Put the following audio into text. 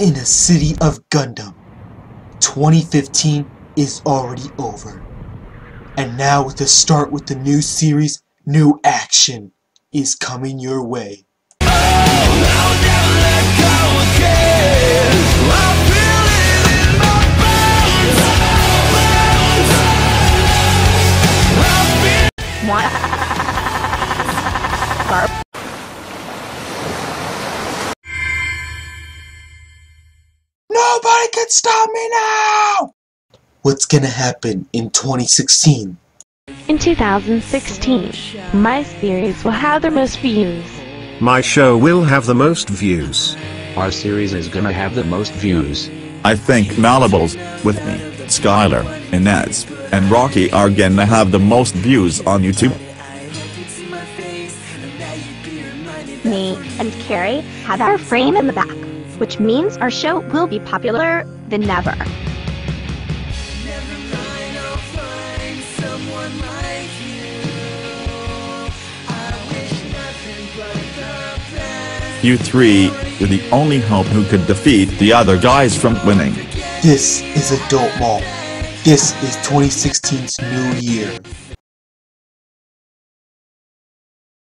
in a city of Gundam. 2015 is already over. And now with the start with the new series, new action is coming your way. Nobody can stop me now! What's gonna happen in 2016? In 2016, my series will have the most views. My show will have the most views. Our series is gonna have the most views. I think Malibles, with me, Skylar, Inez, and Rocky are gonna have the most views on YouTube. Me and Carrie have our frame in the back, which means our show will be popular than ever. You three, you're the only hope who could defeat the other guys from winning. This is Adult Mall. This is 2016's new year.